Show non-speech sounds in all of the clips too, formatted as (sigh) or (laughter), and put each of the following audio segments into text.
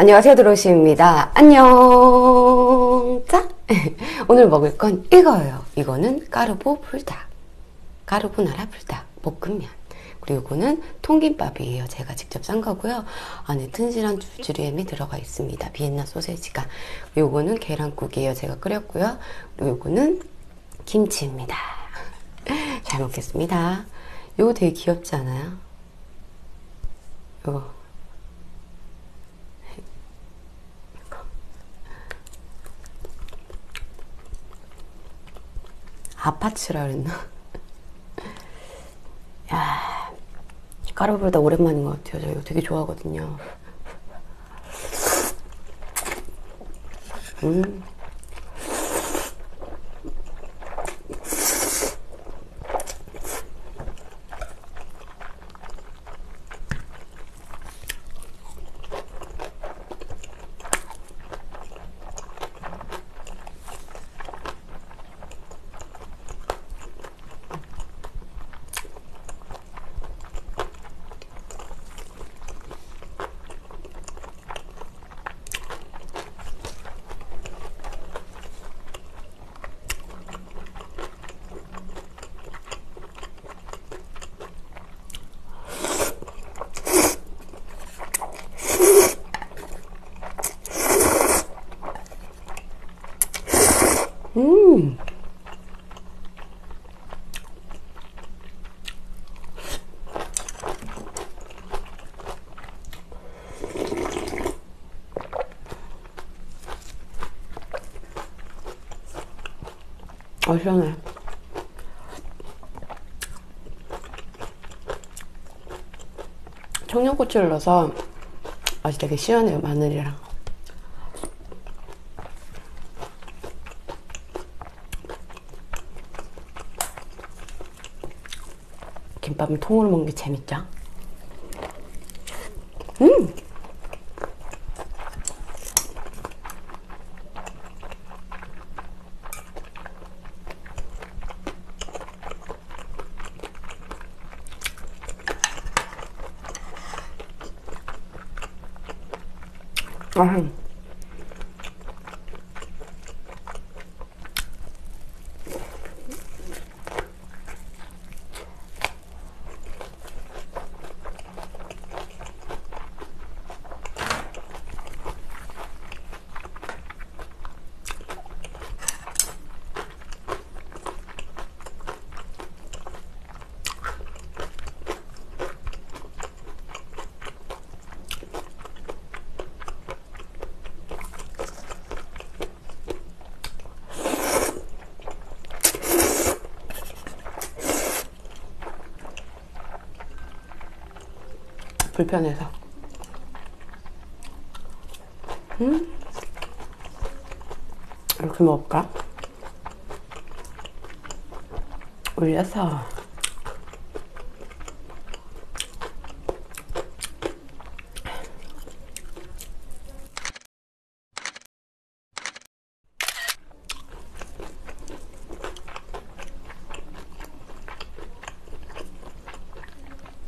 안녕하세요 드로시입니다. 안녕. 자 (laughs) 오늘 먹을 건 이거예요. 이거는 까르보 불닭. 까르보나라 불닭. 볶음면. 그리고 이거는 통김밥이에요. 제가 직접 싼 거고요. 안에 튼실한 줄줄이햄이 들어가 있습니다. 비엔나 소세지가. 이거는 계란국이에요. 제가 끓였고요. 그리고 이거는 김치입니다. (laughs) 잘 먹겠습니다. 이거 되게 귀엽지 않아요? 이거 아파츠라 그랬나? 야, 까르보다 오랜만인 것 같아요. 저 이거 되게 좋아하거든요. 음. 음. 어, 시원해. 청양고추를 넣어서 맛이 되게 시원해요, 마늘이랑. 김밥을 통으로 먹는 게 재밌죠? 음! 아. 불편해서. 음? 이렇게 먹을까? 올려서.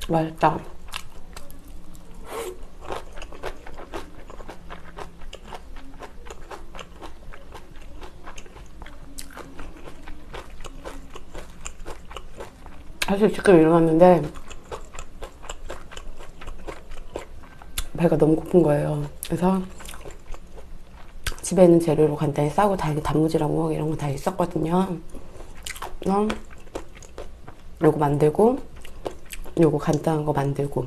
맛있다. 사실 지금 일어났는데 배가 너무 고픈 거예요. 그래서 집에 있는 재료로 간단히 싸고 다 단무지랑 이런 거 다 있었거든요. 그래서 요거 만들고 요거 간단한 거 만들고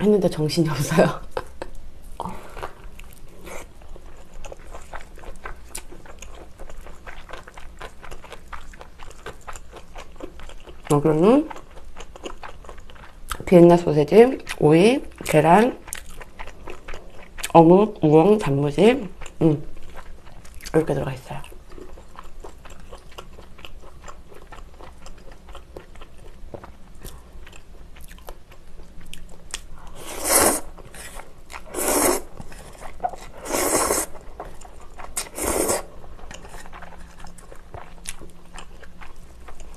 했는데 정신이 없어요. 여기는 비엔나 소세지, 오이, 계란, 어묵, 우엉, 단무지 음, 이렇게 들어가 있어요.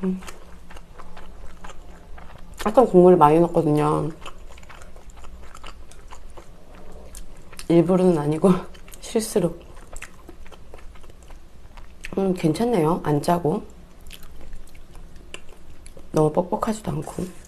음. 약간 국물을 많이 넣었거든요. 일부러는 아니고 (laughs) 실수로. 음, 괜찮네요. 안 짜고. 너무 뻑뻑하지도 않고.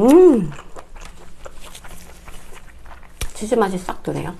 음. 치즈 맛이 싹 도네요.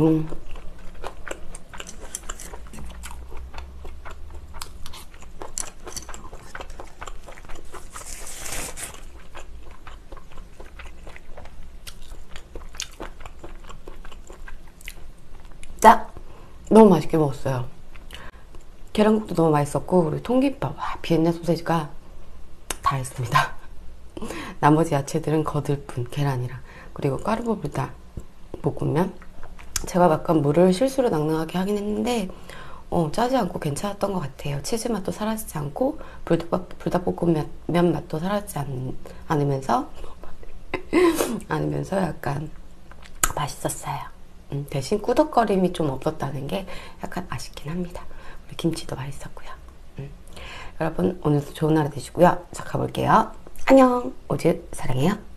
음. 딱 너무 맛있게 먹었어요. 계란국도 너무 맛있었고 그리고 통김밥 와 비엔나 소세지가 다 했습니다. (laughs) 나머지 야채들은 거들 뿐 계란이랑 그리고 까르보불다 볶음면 제가 약간 물을 실수로 낭낭하게 하긴 했는데 어, 짜지 않고 괜찮았던 것 같아요. 치즈 맛도 사라지지 않고 불닭, 불닭볶음면 맛도 사라지지 않, 않으면서 (laughs) 않으면서 약간 맛있었어요. 음, 대신 꾸덕거림이 좀 없었다는 게 약간 아쉽긴 합니다. 우리 김치도 맛있었고요. 음. 여러분 오늘도 좋은 하루 되시고요. 자 가볼게요. 안녕. 오즈 사랑해요.